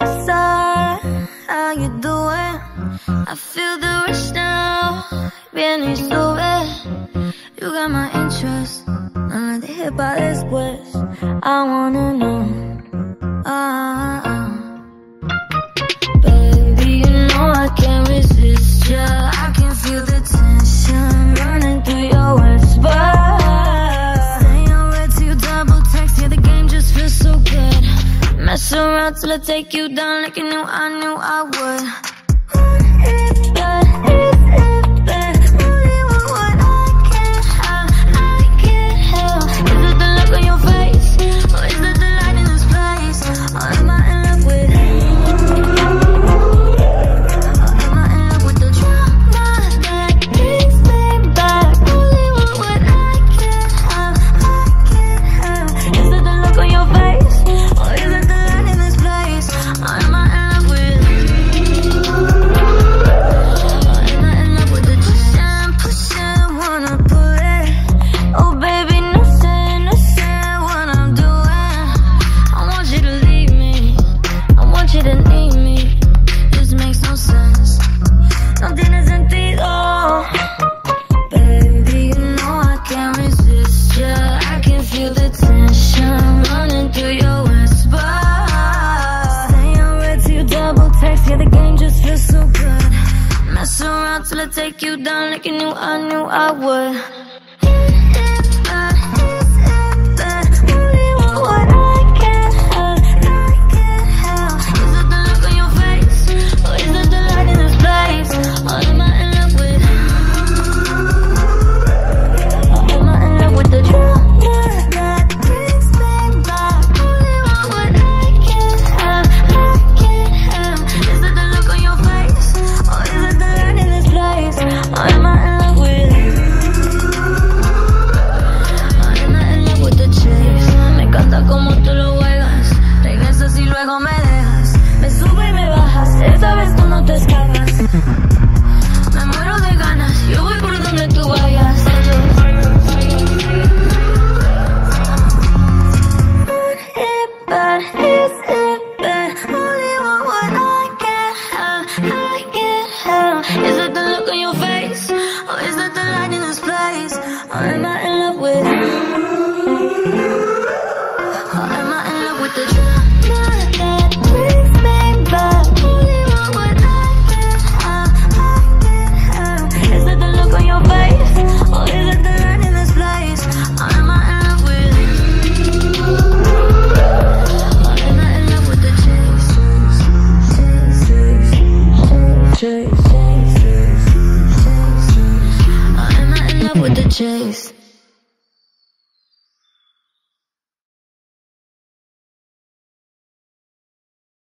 What's? How you doing? I feel the rush now. Viene y sube. You got my interest. None of the hip hop is west. I wanna know. till I take you down like you knew I knew I would. till I take you down like you knew I knew I would. luego me dejas. Me sube y me bajas, esta vez tú no te escapas. Me muero de ganas, yo voy por donde tú vayas. Oh, am I in love with the truth? chase. I'm oh, not in love with the chase.